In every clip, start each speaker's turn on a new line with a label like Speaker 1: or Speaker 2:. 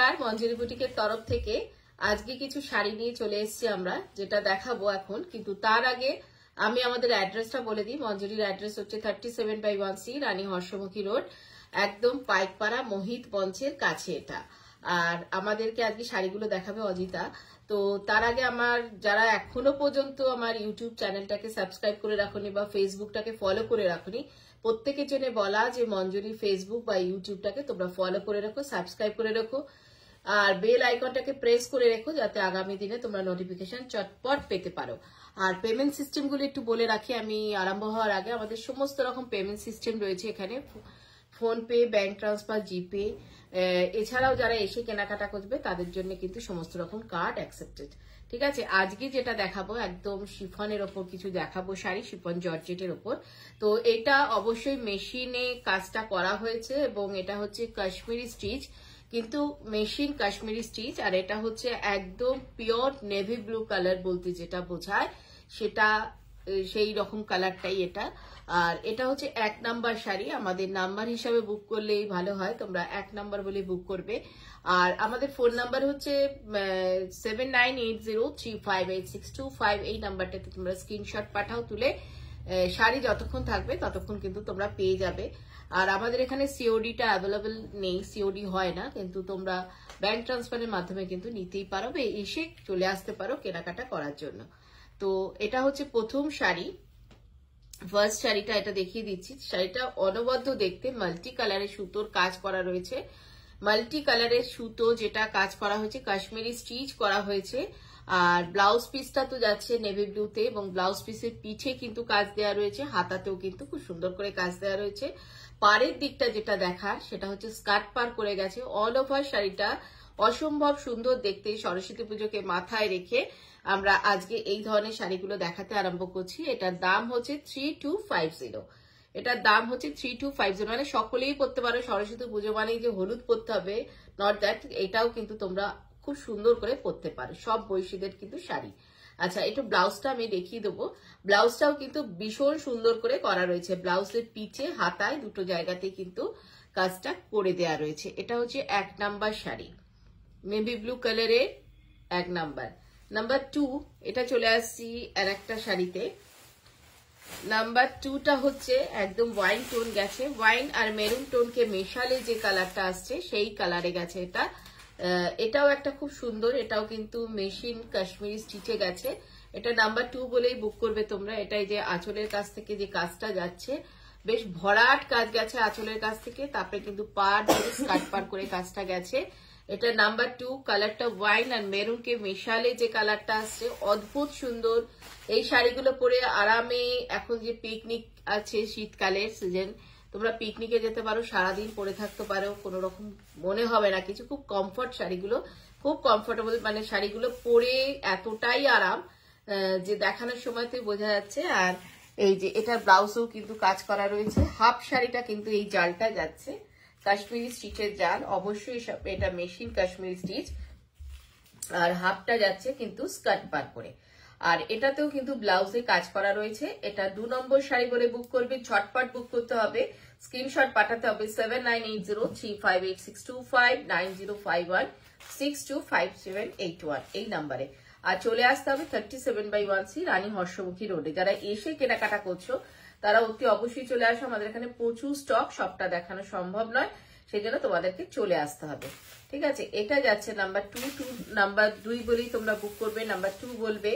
Speaker 1: নমস্কার, মঞ্জুরি বুটিকের তরফ থেকে। আজকে কিছু শাড়ি নিয়ে চলে এসেছি আমরা, যেটা দেখাবো এখন। কিন্তু তার আগে আমি আমাদের অ্যাড্রেসটা বলে দিই। মঞ্জুরির অ্যাড্রেস হচ্ছে thirty seven by one C Rani Harshamukhi road, একদম পাইকপাড়া মোহিত মঞ্চের কাছে এটা। আর আমাদেরকে আজকে শাড়িগুলো দেখাবে অজিতা। তো তার আগে আমার, যারা এখনও পর্যন্ত আমার ইউটিউব চ্যানেলটাকে সাবস্ক্রাইব করে রাখুনি বা ফেসবুকটাকে ফলো করে রাখুনি, প্রত্যেকের জন্য বলা যে মঞ্জুরি ফেসবুক বা ইউটিউবটাকে তোমরা ফলো করে রাখো, সাবস্ক্রাইব করে রাখো। আর বেল আইকনটাকে প্রেস করে রেখো যাতে আগামী দিনে তোমরা নোটিফিকেশন চটপট পেতে পারো। আর পেমেন্ট সিস্টেমগুলো একটু বলে রাখি, আমি আরম্ভ হওয়ার আগে আমাদের সমস্ত রকম পেমেন্ট সিস্টেম রয়েছে এখানে। ফোনপে ব্যাংক ট্রান্সফার জিপে এছাড়াও যারা এসে কেনাকাটা করবে, তাদের জন্য কিন্তু সমস্ত রকম কার্ড অ্যাকসেপ্টেড ঠিক আছে? আজকে যেটা দেখাবো, একদম শিফনের ওপর কিছু দেখাবো শাড়ি, শিফন জর্জেটের ওপর। তো এটা অবশ্যই মেশিনে কাজটা করা হয়েছে এবং এটা হচ্ছে কাশ্মীরি স্টিচ কিন্তু মেশিন কাশ্মীরি স্টিচ, আর এটা হচ্ছে একদম পিওর নেভি ব্লু কালার বলতে যেটা বোঝায়, সেটা সেই রকম কালারটাই এটা। আর এটা হচ্ছে এক নাম্বার শাড়ি, আমাদের নাম্বার হিসাবে বুক করলেই ভালো হয়, তোমরা এক নাম্বার বলে বুক করবে। আর আমাদের ফোন নাম্বার হচ্ছে seven nine eight zero three five eight six two five, এই নাম্বারটাতে তোমরা স্ক্রিনশট পাঠাও তুলে শাড়ি যতক্ষণ থাকবে ততক্ষণ কিন্তু তোমরা পেয়ে যাবে। আর আমাদের এখানে সিওডিটা অ্যাভেলেবেল নেই সিওডি হয় না, কিন্তু তোমরা ব্যাংক ট্রান্সফারের মাধ্যমে কিন্তু নিতেই পারো এসে চলে আসতে পারো কেনাকাটা করার জন্য। তো এটা হচ্ছে প্রথম শাড়ি। ফার্স্ট শাড়িটা এটা দেখিয়ে দিচ্ছি। শাড়িটা অনবদ্য দেখতে মাল্টি কালারের সুতোর কাজ করা রয়েছে। মাল্টি কালারের সুতো যেটা কাজ করা হয়েছে, কাশ্মীরি স্টিচ করা হয়েছে। আর ব্লাউজ পিসটা তো যাচ্ছে নেভি ব্লুতে এবং ব্লাউজ পিসের পিঠে কিন্তু কাজ দেওয়া রয়েছে, হাতাতেও কিন্তু খুব সুন্দর করে কাজ দেওয়া রয়েছে। পাড়ের দিকটা যেটা দেখার, সেটা হচ্ছে স্কার্ট পার করে গেছে। অল ওভার শাড়িটা অসম্ভব সুন্দর দেখতে। সরস্বতী পুজোকে মাথায় রেখে আমরা আজকে এই ধরনের শাড়িগুলো দেখাতে আরম্ভ করছি। এটার দাম হচ্ছে থ্রি টু ফাইভ জিরো এটার দাম হচ্ছে থ্রি টু ফাইভ জিরো মানে সকলেই পড়তে পারো। সরস্বতী পুজো মানেই যে হলুদ পরতে হবে নট দ্যাট এটাও কিন্তু তোমরা খুব সুন্দর করে পরতে পারো। সব বৈশীদের কিন্তু শাড়ি। আচ্ছা একটু ব্লাউজটা আমি দেখিয়ে দেবো। ব্লাউজটাও কিন্তু ভীষণ সুন্দর করে করা রয়েছে। ব্লাউজের পিছে হাতায় দুটো জায়গাতে কিন্তু কাজটা করে দেয়া রয়েছে। এটা হচ্ছে এক নাম্বার শাড়ি। মেবি ব্লু কালারের এক নাম্বার। নাম্বার টু এটা চলে আসছি আর একটা শাড়িতে। নাম্বার টুটা হচ্ছে একদম ওয়াইন টোন গেছে। ওয়াইন আর মেরুন টোনকে মেশালে যে কালারটা আসছে, সেই কালারে গেছে এটা। এটাও একটা খুব সুন্দর, এটাও কিন্তু মেশিন কাশ্মীরি স্টিচে গেছে। এটা নাম্বার টু বলেই বুক করবে তোমরা, এটাই যে আঁচলের কাছ থেকে যে কাজটা যাচ্ছে। বেশ ভরাট কাজ গেছে আঁচলের কাছ থেকে, তারপরে কিন্তু পার ধরে স্কার্ট পার করে কাজটা গেছে। এটা নাম্বার টু কালারটা ওয়াইন আর মেরুনকে মেশালে যে কালারটা আসছে, অদ্ভুত সুন্দর। এই শাড়িগুলো পরে আরামে এখন যে পিকনিক আছে শীতকালের সিজন তোমরা পিকনিকে যেতে পারো, সারাদিন পরে থাকতে পারো কোনো রকম মনে হবে না কিছু। খুব কমফর্ট শাড়িগুলো, খুব কমফর্টেবল মানে শাড়িগুলো পরে এতটাই আরাম যে দেখানোর সময়তে বোঝা যাচ্ছে। আর এই যে এটা ব্লাউজও কিন্তু কাজ করা রয়েছে। হাফ শাড়িটা কিন্তু এই জালটা যাচ্ছে, কাশ্মীরি স্টিচের জাল। অবশ্যই এটা মেশিন কাশ্মীরি স্টিচ আর হাফটা যাচ্ছে কিন্তু স্কার্ট পার করে। আর এটাতেও কিন্তু ব্লাউজে কাজ করা রয়েছে। এটা দু নম্বর শাড়ি বলে বুক করবে ছটপট বুক করতে হবে। স্ক্রিনশট পাঠাতে হবে seven nine eight zero three five eight six two five nine zero five one six two five seven eight one এই নাম্বারে আর চলে আসতে হবে thirty seven by one C Rani Harshamukhi রোডে যারা এসে কেনাকাটা করছ, তারা অতি অবশ্যই চলে আসো। আমাদের এখানে প্রচুর স্টক সবটা দেখানো সম্ভব নয়। সেই জন্য তোমাদেরকে চলে আসতে হবে। ঠিক আছে? এটা যাচ্ছে নাম্বার টু টু নাম্বার দুই বলেই তোমরা বুক করবে নাম্বার টু বলবে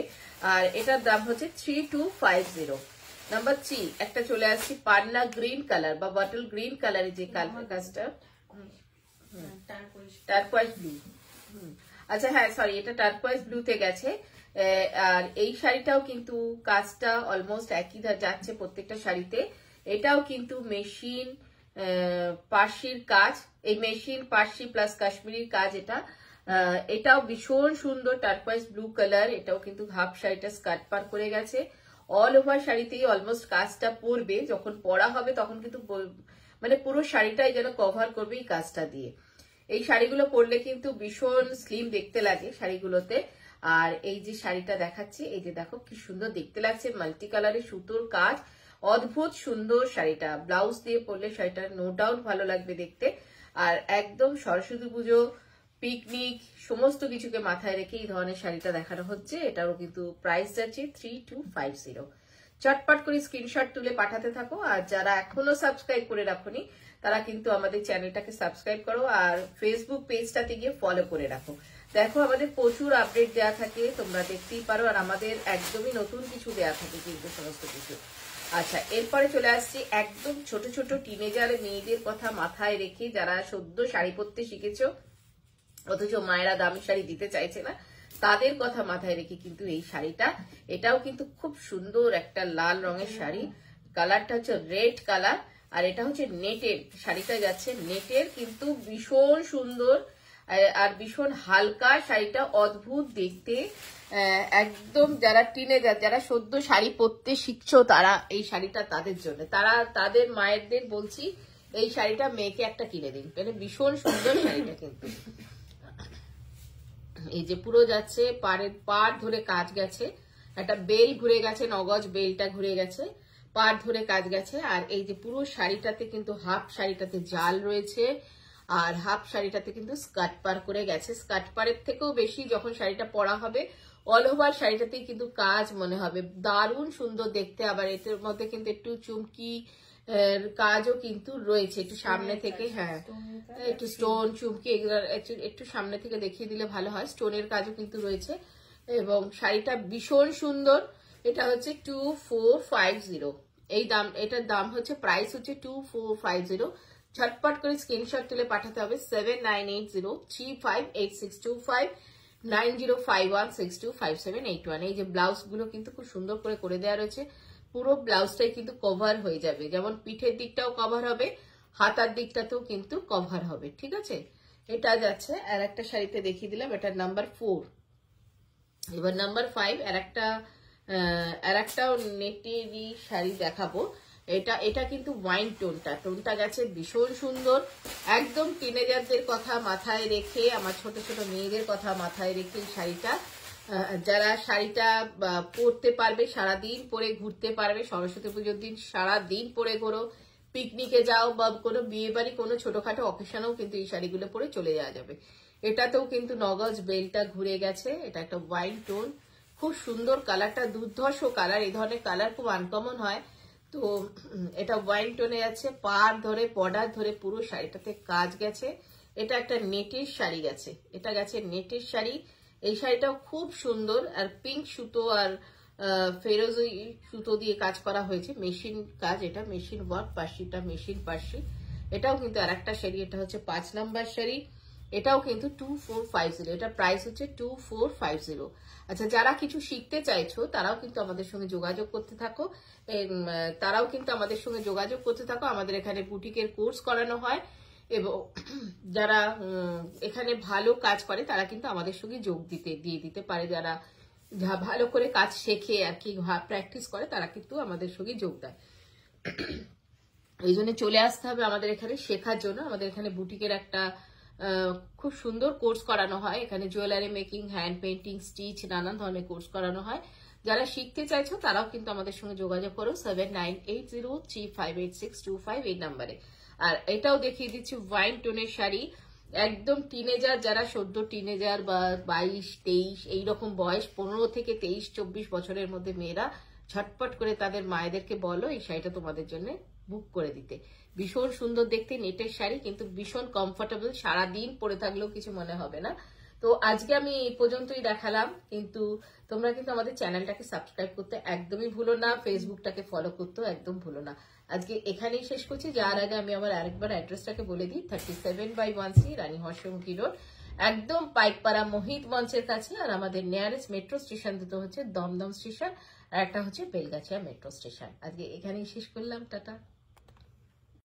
Speaker 1: আর এটার দাম হচ্ছে three two five zero number three একটা চলে আসছি পান্না গ্রিন কালার বা বটল গ্রিন কালারের যে কালার কাজটা। টার্কোয়াইজ ব্লু আচ্ছা হ্যাঁ সরি এটা টার্কোয়াইজ ব্লুতে গেছে। আর এই শাড়িটাও কিন্তু কাজটা অলমোস্ট একই যাচ্ছে প্রত্যেকটা শাড়িতে। এটাও কিন্তু মেশিন পার্সির কাজ, এই মেশিন পার্সি প্লাস কাশ্মীরির কাজ এটা। এটাও ভীষণ সুন্দর টার্কোয়াইজ ব্লু কালার এটাও কিন্তু হাফ শাড়িটা স্কার্ট পার করে গেছে। অল ওভার শাড়িতেই অলমোস্ট কাজটা পরবে, যখন পরা হবে তখন কিন্তু মানে পুরো শাড়িটাই যেন কভার করবে এই কাজটা দিয়ে। এই শাড়িগুলো পরলে কিন্তু ভীষণ স্লিম দেখতে লাগে শাড়িগুলোতে। আর এই যে শাড়িটা দেখাচ্ছি, এই যে দেখো কি সুন্দর দেখতে লাগছে মাল্টি কালারের সুতোর কাজ। অদ্ভুত সুন্দর শাড়িটা। ব্লাউজ দিয়ে পরলে শাড়িটা নো ডাউট ভালো লাগবে দেখতে। আর একদম সরস্বতী পুজো পিকনিক সমস্ত কিছুকে মাথায় রেখে এই ধরনের শাড়িটা দেখানো হচ্ছে। এটারও কিন্তু প্রাইস যাচ্ছে থ্রি টু ফাইভ জিরো চটপট করে স্ক্রিনশট তুলে পাঠাতে থাকো। আর যারা এখনও সাবস্ক্রাইব করে রাখোনি, তারা কিন্তু আমাদের চ্যানেলটাকে সাবস্ক্রাইব করো। আর ফেসবুক পেজটাতে গিয়ে ফলো করে রাখো। দেখো, আমাদের প্রচুর আপডেট দেওয়া থাকে, তোমরা দেখতেই পারো, আর আমাদের একদমই নতুন কিছু দেওয়া থাকে কিন্তু সমস্ত কিছু। আচ্ছা এরপরে চলে আসছি একদম ছোট ছোট টিনেজার মেয়েদের কথা মাথায় রেখে যারা সদ্য শাড়ি পরতে শিখেছো, অথচ মায়েরা দামি শাড়ি দিতে চাইছে না, তাদের কথা মাথায় রেখে কিন্তু এই শাড়িটা, এটাও কিন্তু খুব সুন্দর একটা লাল রঙের শাড়ি। কালারটা হচ্ছে রেড কালার, আর এটা হচ্ছে নেটের, শাড়িটা যাচ্ছে নেটের কিন্তু ভীষণ সুন্দর আর ভীষণ হালকা শাড়িটা অদ্ভুত দেখতে। একদম যারা টিনে যারা সদ্য শাড়ি পরতে শিখছো, তারা এই শাড়িটা তাদের জন্য। তারা তাদের মায়েরদের বলছি, এই শাড়িটা মেয়েকে একটা কিনে দিন। মানে ভীষণ সুন্দর শাড়িটা কিন্তু। এই যে পুরো যাচ্ছে, পাড়ের পাড় ধরে কাজ গেছে। একটা বেল ঘুরে গেছে, নগজ বেলটা ঘুরে গেছে, পাড় ধরে কাজ গেছে। আর এই যে পুরো শাড়িটাতে কিন্তু হাফ শাড়িটাতে জাল রয়েছে। আর হাফ শাড়িটাতে কিন্তু স্কার্ট পার করে গেছে। স্কার্ট পারের থেকেও বেশি যখন শাড়িটা পরা হবে অল ওভার শাড়িটাতেই কিন্তু কাজ মনে হবে। দারুণ সুন্দর দেখতে আবার এটার মধ্যে কিন্তু একটু চুমকি কাজও কিন্তু রয়েছে। একটু সামনে থেকে হ্যাঁ। একটু স্টোন চুমকি এগুলো একটু সামনে থেকে দেখিয়ে দিলে ভালো হয়। স্টোনের কাজও কিন্তু রয়েছে। এবং শাড়িটা ভীষণ সুন্দর। এটা হচ্ছে টু ফোর ফাইভ জিরো এই দাম এটার দাম হচ্ছে প্রাইস হচ্ছে টু ফোর ফাইভ জিরো ঝটপট করে স্ক্রিনশট তুলে পাঠাতে হবে seven nine eight zero three five eight six two five nine zero five one six two five seven eight one এই যে ব্লাউজগুলো কিন্তু খুব সুন্দর করে করে দেওয়া রয়েছে। পুরো ব্লাউজটাই কিন্তু কভার হয়ে যাবে। যেমন পিঠের দিকটাও কভার হবে, হাতার দিকটাতেও কিন্তু কভার হবে। ঠিক আছে? এটা যাচ্ছে, আর একটা শাড়িতে দেখিয়ে দিলাম, এটার নাম্বার ফোর এবার নাম্বার ফাইভ আর একটা আর একটাও নেটেরই শাড়ি দেখাবো। এটা এটা কিন্তু ওয়াইন টোনটা টোনটা গেছে ভীষণ সুন্দর। একদম টিনেজারদের কথা মাথায় রেখে, আমার ছোট ছোট মেয়েদের কথা মাথায় রেখে শাড়িটা। যারা শাড়িটা পরতে পারবে সারা দিন পরে ঘুরতে পারবে, সরস্বতী পুজোর দিন সারা দিন পরে করো পিকনিকে যাও বা কোনো বিয়ে বাড়ি, কোনো ছোটখাটো অকেশনেও কিন্তু এই শাড়িগুলো পরে চলে যাওয়া যাবে। এটাতেও কিন্তু নগজ বেলটা ঘুরে গেছে। এটা একটা ওয়াইন টোন খুব সুন্দর কালারটা দুর্ধর্ষ কালার এই ধরনের কালার খুব আনকমন হয়। তো এটা ওয়াইন টোনে আছে, পার ধরে পর্ডার ধরে পুরো শাড়িটাতে কাজ গেছে। এটা একটা নেটের শাড়ি গেছে। এটা গেছে নেটের শাড়ি। এই শাড়িটাও খুব সুন্দর। আর পিঙ্ক সুতো আর ফেরোজি সুতো দিয়ে কাজ করা হয়েছে। মেশিন কাজ, এটা মেশিন ওয়ার্ক, পার্সিটা মেশিন, পার্সি। এটাও কিন্তু আর একটা শাড়ি, এটা হচ্ছে পাঁচ নাম্বার শাড়ি। এটাও কিন্তু টু ফোর ফাইভ জিরো এটা প্রাইস হচ্ছে টু ফোর ফাইভ জিরো আচ্ছা যারা কিছু শিখতে চাইছো, তারাও কিন্তু আমাদের সঙ্গে যোগাযোগ করতে থাকো। তারাও কিন্তু আমাদের সঙ্গে যোগাযোগ করতে থাকো। আমাদের এখানে বুটিকের কোর্স করানো হয়। এবং যারা এখানে ভালো কাজ করে, তারা কিন্তু আমাদের সঙ্গে যোগ দিতে, দিয়ে দিতে পারে। যারা ভালো করে কাজ শেখে আর কি প্র্যাকটিস করে, তারা কিন্তু আমাদের সঙ্গে যোগ দেয়। এই জন্য চলে আসতে হবে আমাদের এখানে শেখার জন্য। আমাদের এখানে বুটিকের একটা খুব সুন্দর কোর্স করানো হয়। এখানে jewellery making, hand painting stitch, নানান ধরনের কোর্স করানো হয়। যারা শিখতে চাইছো, তারাও কিন্তু আমাদের সঙ্গে যোগাযোগ করো seven nine eight zero three five eight six two five এই নাম্বারে। আর এটাও দেখিয়ে দিচ্ছি, ওয়াইন টোনের শাড়ি। একদম টিনেজার যারা সদ্য টিনেজার বা বাইশ, তেইশ, এইরকম বয়স, পনেরো থেকে তেইশ, চব্বিশ বছরের মধ্যে মেয়েরা ঝটপট করে তাদের মায়েদেরকে বলো, এই শাড়িটা তোমাদের জন্য বুক করে দিতে। ভীষণ সুন্দর দেখতে, নেটের শাড়ি, কিন্তু ভীষণ কমফোর্টেবল সারাদিন পরে থাকলেও কিছু মনে হবে না। তো আজকে আমি এই পর্যন্তই দেখালাম, কিন্তু তোমরা কিন্তু আমাদের চ্যানেলটাকে সাবস্ক্রাইব করতে একদমই ভুলো না ফেসবুকটাকে ফলো করতেও একদম ভুলো না। আজকে এখানেই শেষ করছি, যার আগে আমি আমার আরেকবার অ্যাড্রেসটাকে বলে দিই thirty seven by one C Rani Harshamukhi road একদম পাইকপাড়া মোহিত মঞ্চের কাছে, আর আমাদের নিয়ারেস্ট মেট্রো স্টেশন দুটো হচ্ছে দমদম স্টেশন আর একটা হচ্ছে বেলগাছিয়া মেট্রো স্টেশন আজকে এখানেই শেষ করলাম, টাটা।